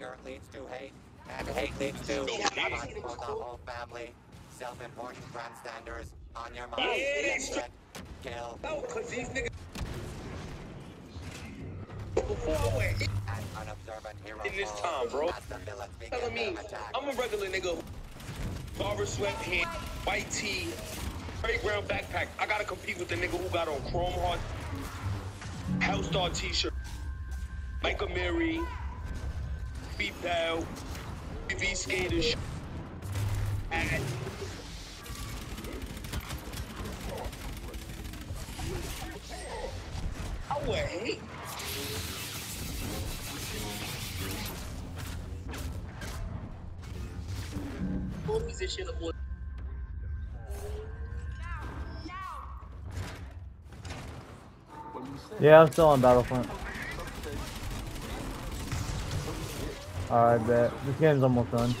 Anger leads to hate, and hate leads to the whole family. Self-important grandstanders on your mind. Yeah, kill, No, cause these niggas. Went and unobservant hero in this time, bro. as the villains begin telling me. I'm a regular nigga. Barber sweatpants, white tee, gray brown backpack. I gotta compete with the nigga who got on Chrome Heart, Hellstar t-shirt, Mike TV skaters, and hate. Full position of what? Yeah, I'm still on Battlefront. Alright, bet. This game's almost done.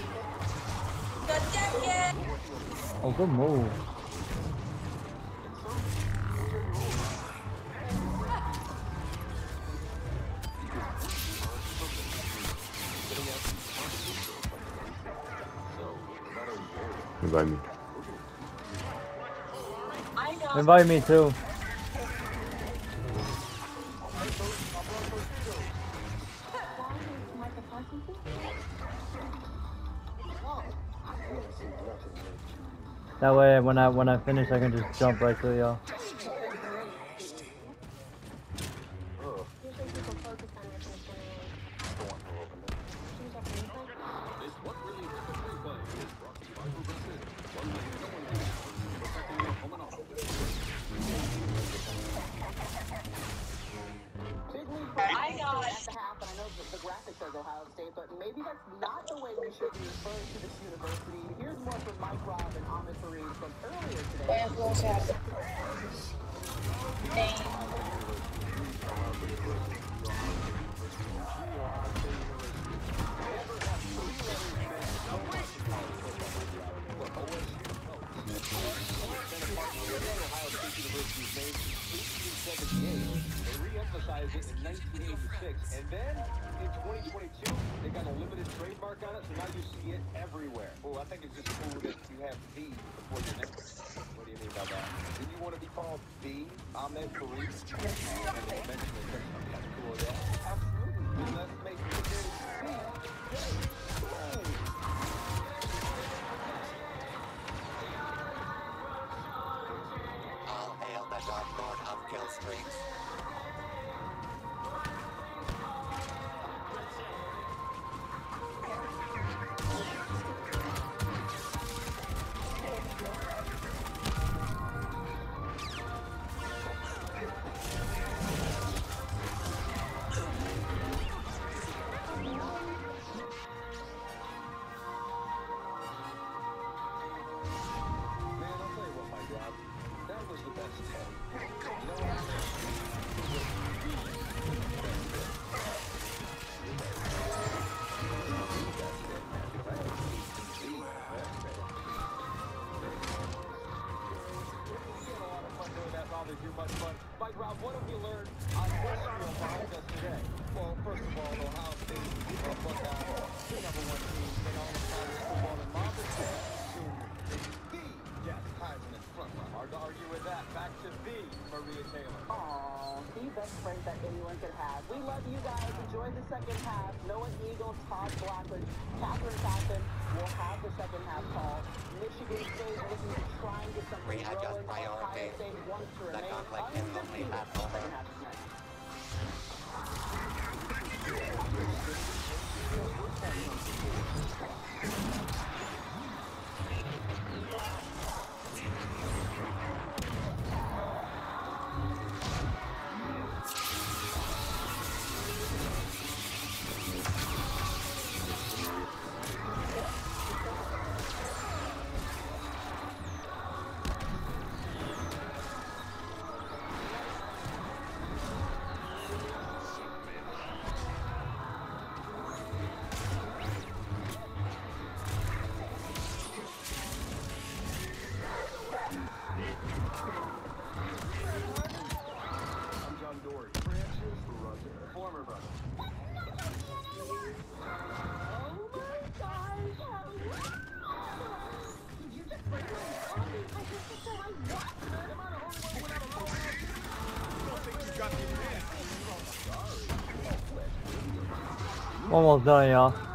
Oh, good move. Invite me. Invite me too. That way, when I when I finish, I can just jump right to y'all. Says Ohio State, but maybe that's not the way we should be referring to this university. Here's more from Mike Robb and Ahmed Fareed from earlier today. They and then in 2022, they got a limited trademark on it, so now you see it everywhere. Well, I think it's just cool that you have V before your name. What do you mean by that? Do you want to be called V Ahmed Fareed? And they mention it, that's cool, yeah. Absolutely. Let's make Well, first of all, Ohio State Buckeyes, the number one team in all of college football, the best friend that anyone could have. We love you guys. Enjoy the second half. Noah Eagle, Todd Blackledge, Kathryn Tappen will have the second half call. Michigan State looking to try and get something Readjust rolling. Ohio priorities. State wants to The conflict is only undefeated. half over. Second half Almost done, y'all.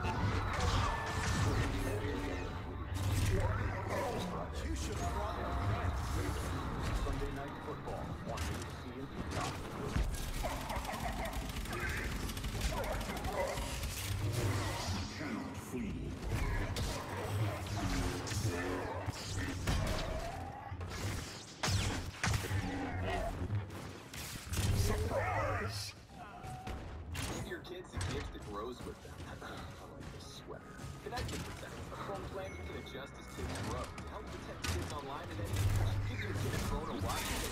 goes with them. I like this sweater. Connected with them. A phone plan you can adjust as kids grow. To help protect kids online at any point. Give your kid a phone to watch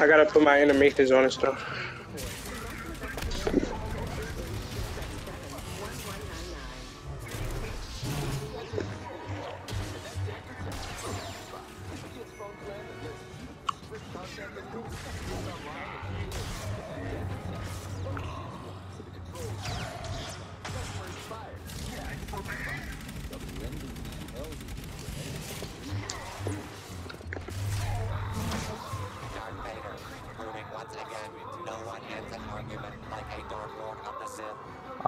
I gotta put my animations on and stuff.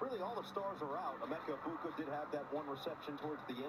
Really, all the stars are out. Emeka Egbuka did have that one reception towards the end.